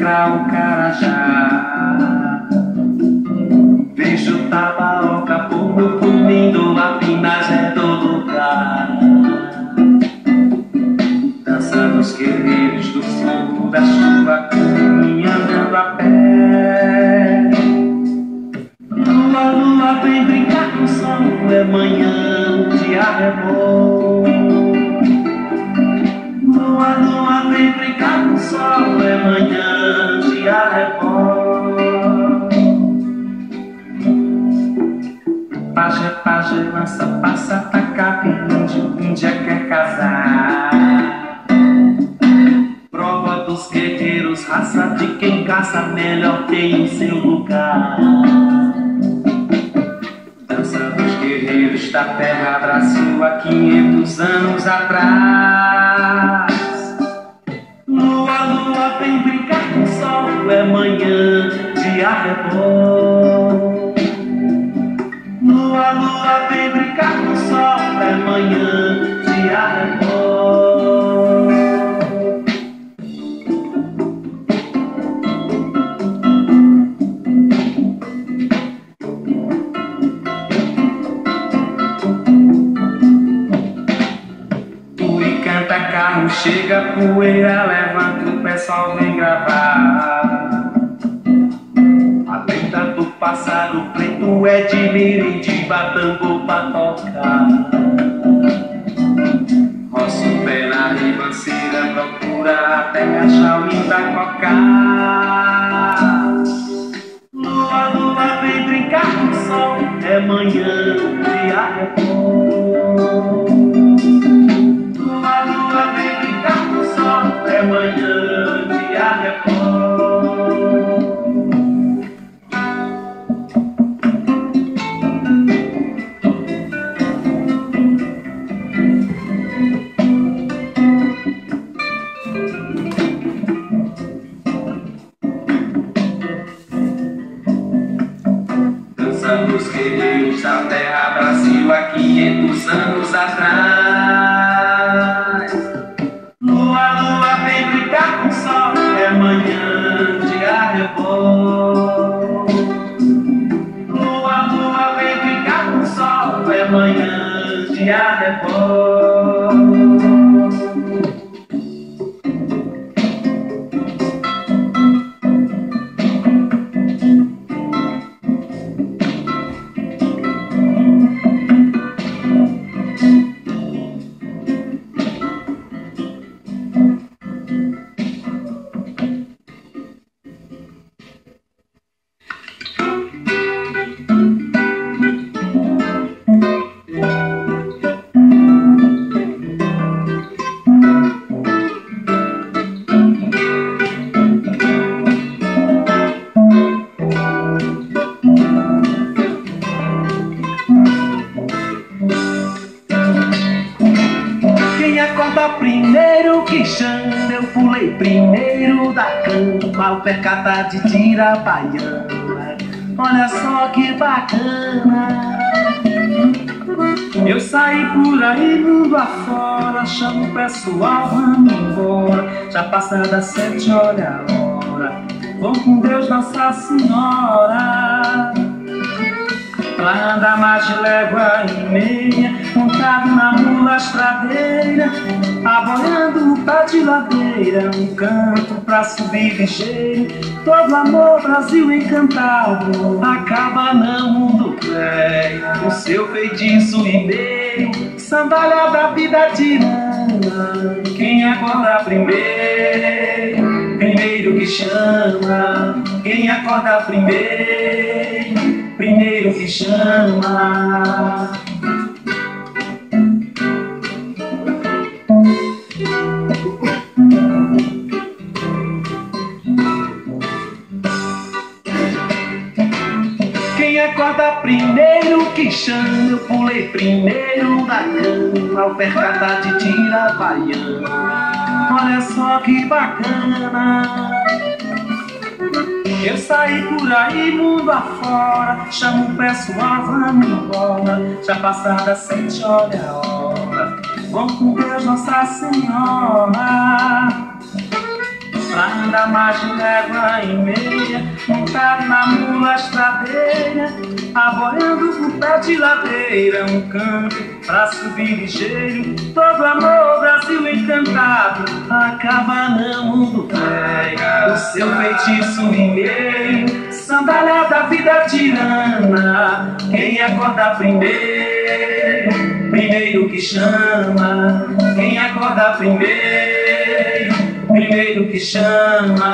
crau, carajá. Vejo tabaoca, povo comendo a pinagem do lugar. Dança dos guerreiros do fogo da chuva, caminhando a pé. Lua, lua, vem brincar com o sol, é manhã, o dia é bom. Sol, é manhã, o dia é bom. Paje, paje, lança, passa, taca, índio, índia quer casar. Prova dos guerreiros, raça de quem caça, melhor tem o seu lugar. Dança guerreiros da terra Brasil há 500 anos atrás. Bom. Lua, lua, vem brincar com o sol, é manhã, dia é bom. Fui canta carro, chega poeira, levanta o pessoal vem gravar. Pássaro preto é de Meritiba, tambor pra tocar. Roça o pé na ribanceira, procura até achar o Itacoca. Lua, lua, vem brincar com o sol, é manhã, o dia Dança dos guerreiros da terra Brasil há 500 anos atrás. Lua, lua, vem brincar com o sol, é manhã, é bom. Lua, lua, vem brincar com o sol, é manhã, dia é bom. Quem acorda primeiro que chama, eu pulei primeiro da cama, ao percatar de tira baiana. Olha só que bacana. Eu saí por aí mundo afora, chamo o pessoal, vamos embora. Já passada sete, olha a hora. Vão com Deus, Nossa Senhora. Pra andar mais de légua e meia Montado na mula estradeira Aboiando o pé de ladeira Um canto pra subir ligeiro Todo amor, Brasil encantado Acaba não, mundo velho Com seu feitiço meio Sandália da vida tirana Quem acorda primeiro? Primeiro que chama. Quem acorda primeiro? Primeiro que chama. Primeiro que chama, eu pulei primeiro da cama, ao percatar de tira baiana. Olha só que bacana. Eu saí por aí, mundo afora, chamo o pessoal, vamos embora. Já passada sete, olha a hora. Vamos com Deus, Nossa Senhora. Mais de légua e meia Montado na mula estradeira Aboiando por pé de ladeira Um canto pra subir ligeiro. Todo amor, Brasil encantado Acaba no mundo velho O seu feitiço mineiro Sandália da vida tirana. Quem acorda primeiro? Primeiro que chama. Quem acorda primeiro primeiro que chama.